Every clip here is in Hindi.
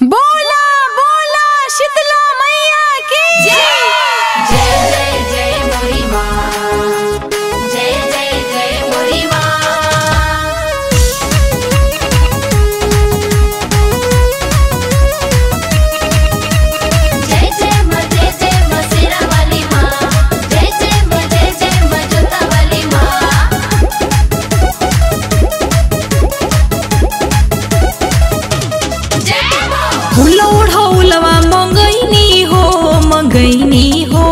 ¡Bola! हो।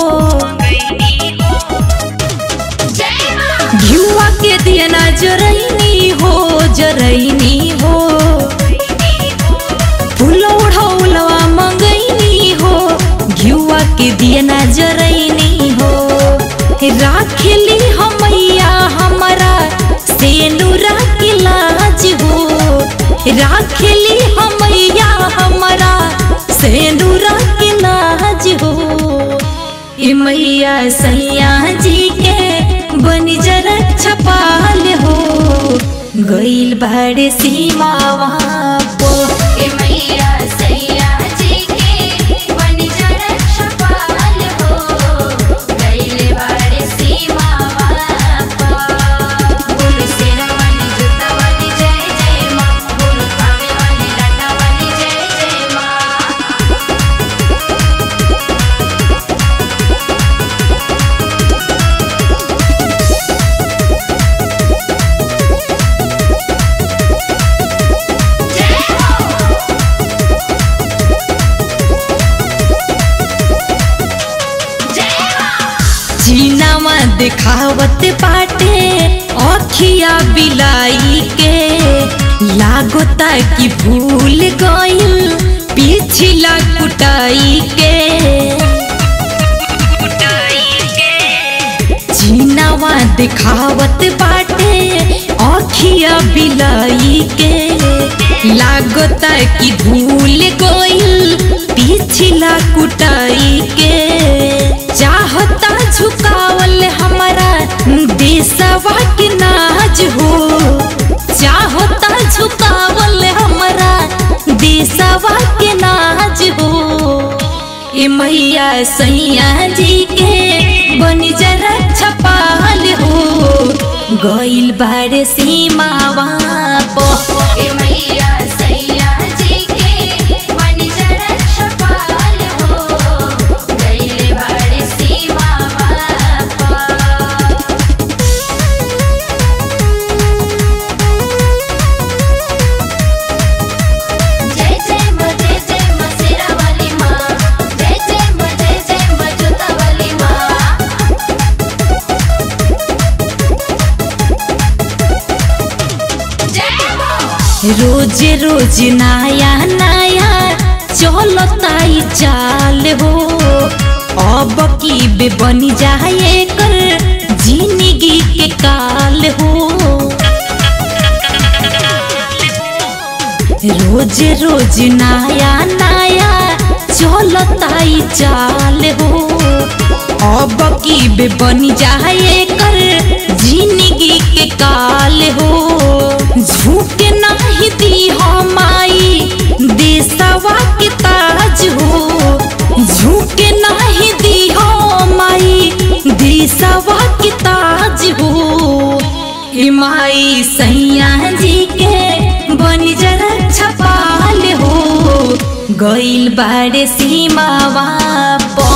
के दियना जरैनी हो जरैनी हो। फूल ओढ़ौलवा मंगैनी हो घिउआ के दियना जरैनी हो। राखली हमैया, हमारा सेनुरा के लाज हो। हमैया, हमारा ए मैया सैया जी के बनी जरा छपाल हो गइल बाड़े सीमावा दिखावत बाटे, अखिया बिलाई के। लागोता कि भूल गइल पिछला कुटाई के। जीनावा दिखावत बाटे, अखिया बिलाई के। लागोता कि भूल गइल पिछला कुटाई के। देशवा के नाज हो। चाहता झुकावल हमारा देसवा के नाज हो। ए मैया सैया जी के बन जरा छपाल हो। गइल बार सीमावा ए मैया रोज रोज नया नया चलता चाल हो। अब की बे बन जाए कर ज़िंदगी के काल हो। रोज रोज नया नया चलता ई चाल हो अब की बे बन जाए कर ज़िंदगी के काल हो झूठ नहीं दी हो माई। देशवा के ताज हो। झूठ नहीं दी हो माई। देशवा के ताज हो। ए माई सैया जी के बन छपाल गइल बाड़े सीमावा पो